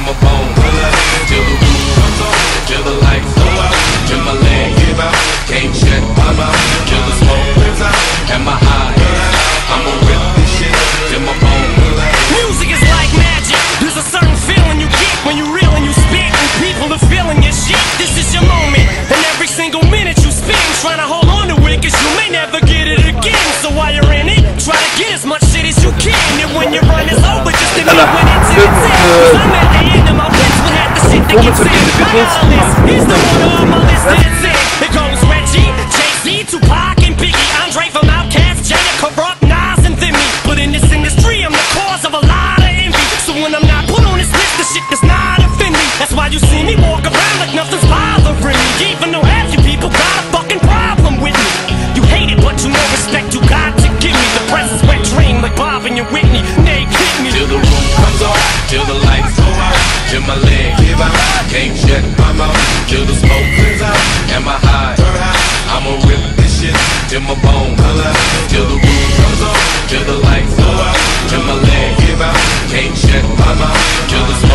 my bones till the roof comes till the lights go out, till my leg give out, can't shut my mouth, till the smoke out, and my eyes, I'ma rip this shit till my bones. Music is like magic, there's a certain feeling you get when you reel and you spit, and people are feeling your shit. This is your moment, and every single minute you spend trying to hold on to it, cause you may never get it again. So while you're in it, try to get as much get as you can. And when you're low, but just admit when it's in the I'm at the end of my the one on my list, that's it. till my bone. Color, till the roof comes off, till the lights go out, till my leg give out, can't shut my mouth, till the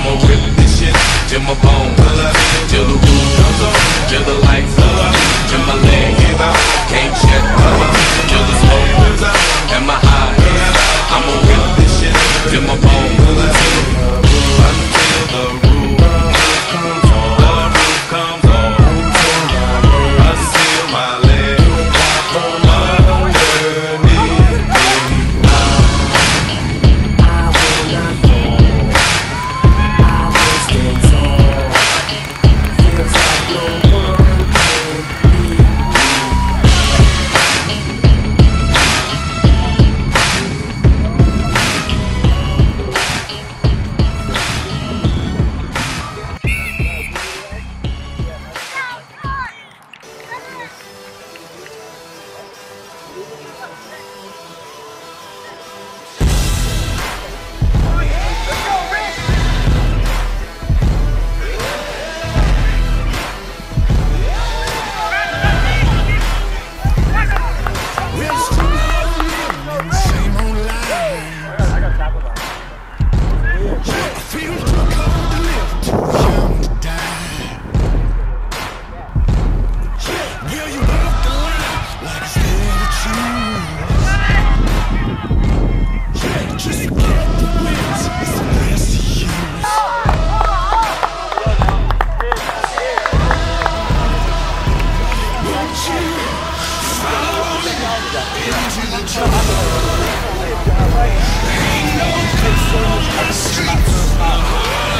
I'ma rip this shit till my bone till the roof comes on, till the lights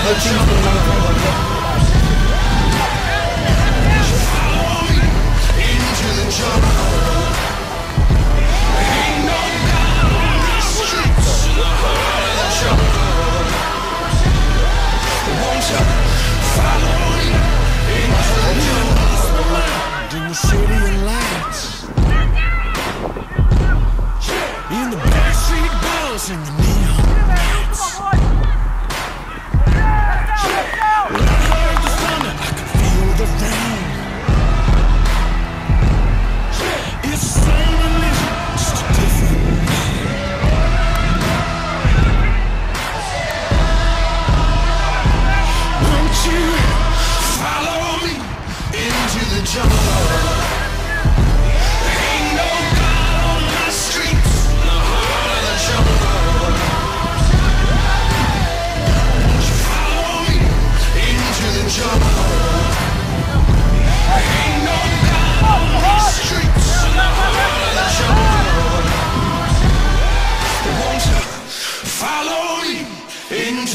in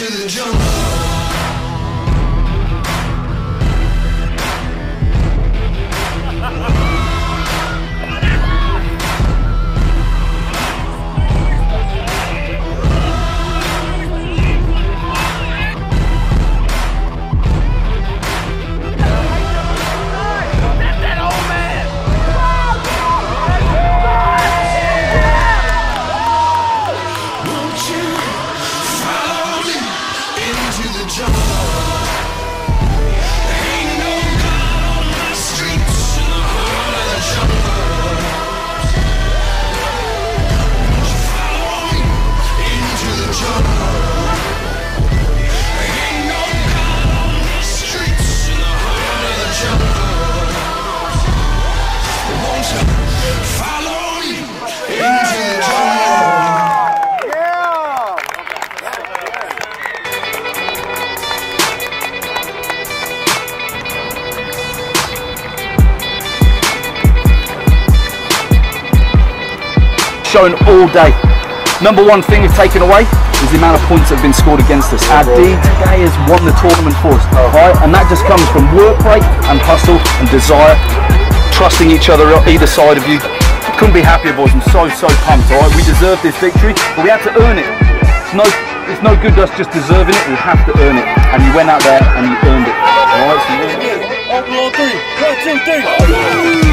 into the jungle? Shown all day. Number one thing we've taken away is the amount of points that have been scored against us. Our today has won the tournament for us, right? And that just comes from work rate and hustle and desire, trusting each other either side of you. Couldn't be happier, boys. I'm so so pumped. All right, we deserve this victory, but we had to earn it. It's no, it's no good us just deserving it. We have to earn it, and you went out there and you earned it. All right, so on three. One, two, three.